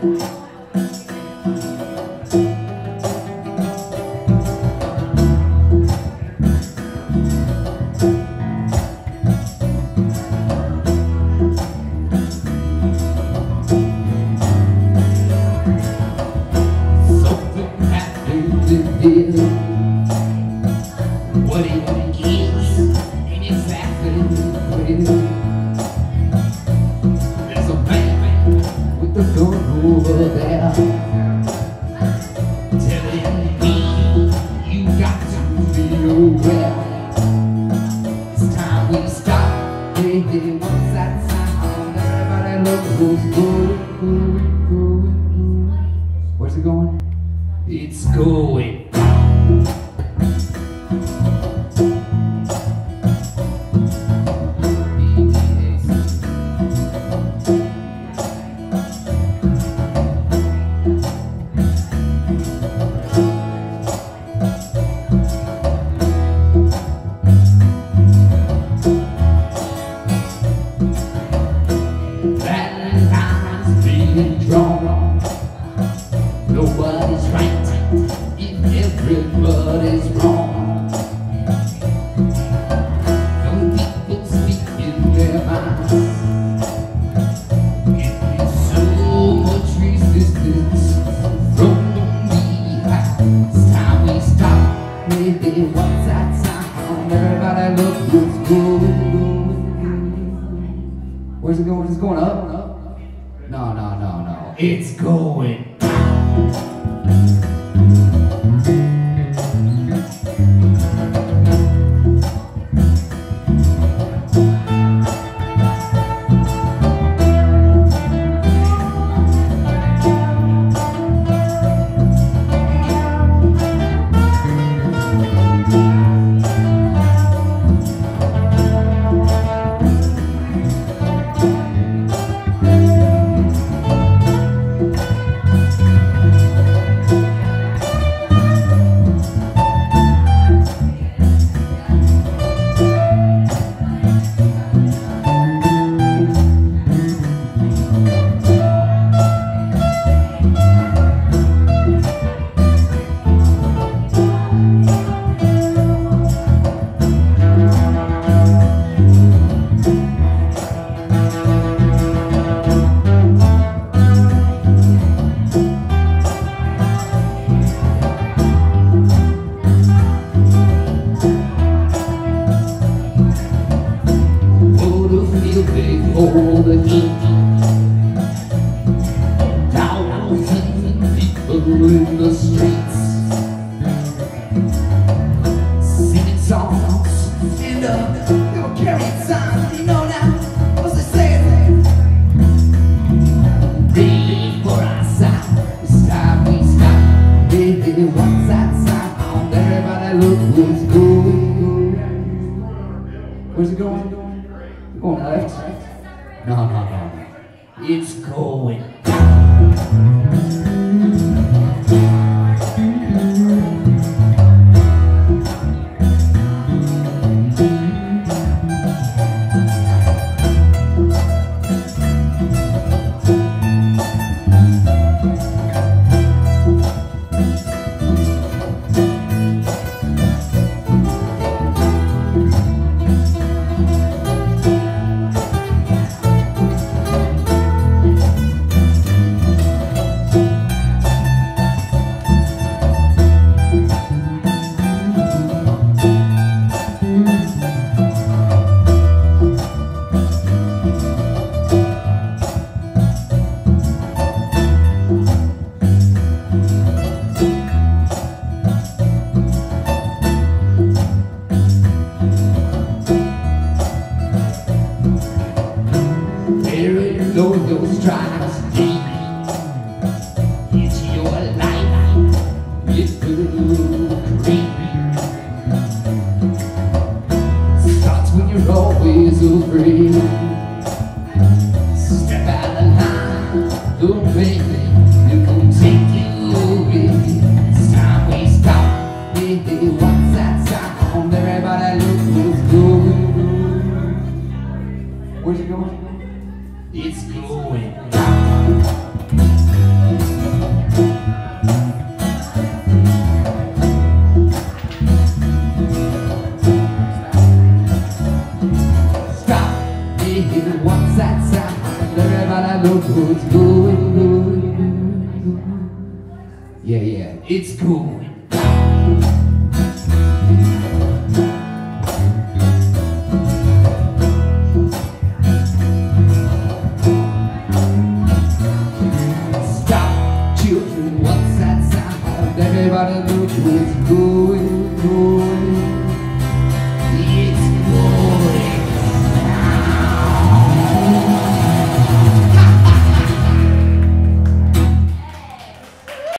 Something happened to were there telling me you got to be aware. It's time we stop, baby. What's that sound? Everybody look who's going, going, going, going. Where's it going? It's going. quyền in the streets. Singing songs And uh, they were carrying signs You know now, they Stop. Everybody look. Who's Where's it going? Going left Yeah, yeah, it's cool. Stop, children, what's that sound? Everybody knows it's cool.